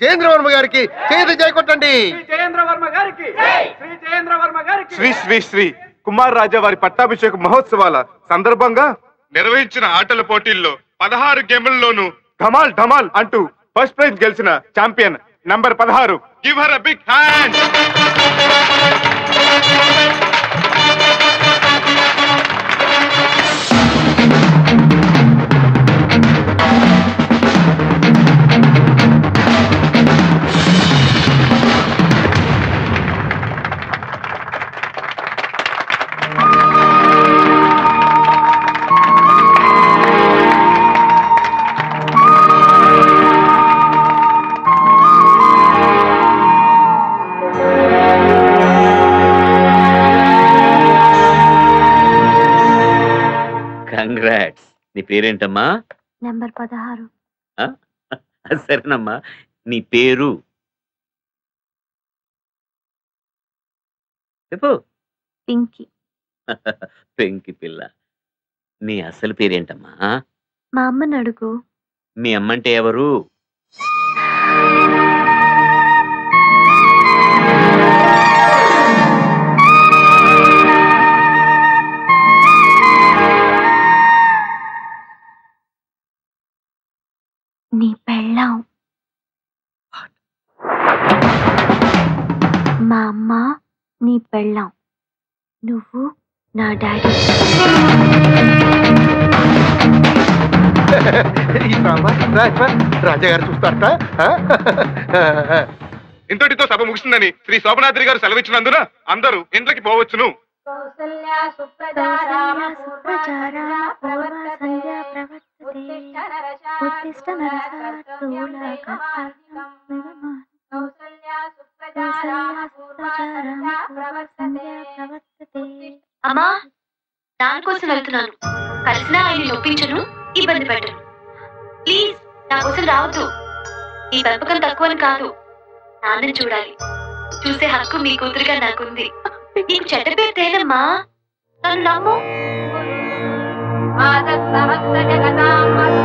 జయేంద్రవర్మ గారికి చేతి చేయకొట్టండి శ్రీ శ్రీ శ్రీ కుమార్ రాజా వారి పట్టాభిషేక మహోత్సవాల సందర్భంగా నిర్వహించిన ఆటల పోటీల్లో పదహారు గేముల్లోనూ ధమాల్ ధమాల్ అంటూ ఫస్ట్ ప్రైజ్ గెలిచిన ఛాంపియన్ నంబర్ పదహారు. Give her big hand. నీ పేరేంటమ్మా? నెంబర్ పదహారు. సరేనమ్మా. నీ పేరు? చెప్పు. పింకీ. పెంకి పిల్ల. నీ అసలు పేరేంటమ్మా? మా అమ్మని అడుగు. మీ అమ్మంటే ఎవరు? నీ పెళ్ళాం. మా అమ్మ నీ పెళ్ళాం. నువ్వు నా డాడీ. రాజాగారు చూస్తారట? ఇంతటితో సభ ముగిసిందని శ్రీ శోభనాద్రి గారు సెలవిచ్చినందున అందరూ ఇంట్లోకి పోవచ్చును. అమ్మా దానికోసం వెళ్తున్నాను. కలిసినా ఆయన నొప్పించను ఇబ్బంది పెట్టను. ప్లీజ్ నా కోసం రావద్దు. ఈ పెంపకం తక్కువని కాదు. నాన్నని చూడాలి. చూసే హక్కు మీ కూతురుగా నాకుంది. నీకు చెడ్డ పేరు తేనమ్మా? నన్ను నమ్ము.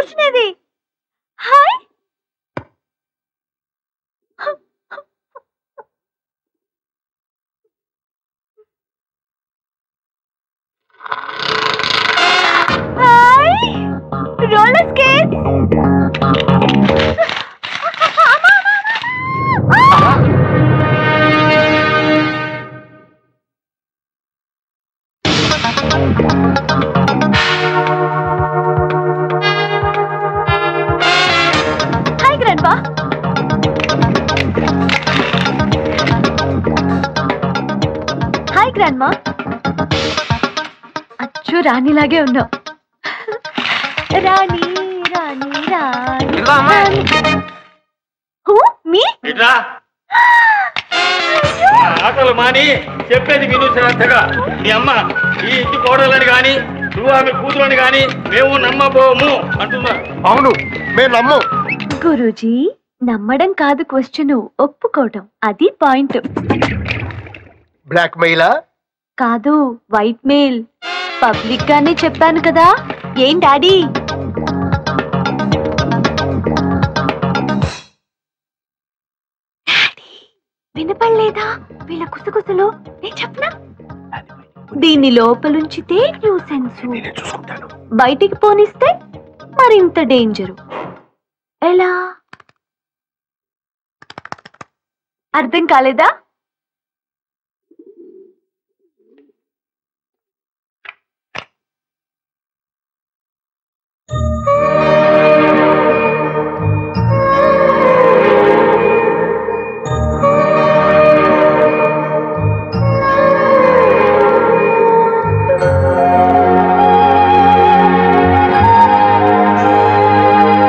మేము నమ్మం ఎక్కడ కూర్చునేది హాయ్ హాయ్ గ్రాండ్మా. అచ్చు రాణిలాగే ఉన్నావు. రాణి రాణి రాణి రాణి. Who me? ఇట్లా ఆటలు మాని చెప్పేది విను శ్రద్ధగా. మీ అమ్మ ఈ ఇంటి కోడలని గాని నువ్వు ఆమె కూతురని గాని మేము నమ్మబోము అంటున్నారు అవును మేము నమ్మం. గురూజీ నమ్మడం కాదు క్వశ్చన్ ఒప్పుకోవటం. అది పాయింట్. బ్లాక్ మెయిలా కాదు వైట్ మెయిల్ పబ్లిక్ గానే చెప్పాను కదా. ఏం డాడీ? వినపడలేదా? వీళ్ళ కుసకుసలు నేను చెప్పనా? దీన్ని లోపలుంచితే న్యూసెన్స్ బయటికి పోనిస్తే మరింత డేంజరు ఎలా? అర్థం కాలేదా?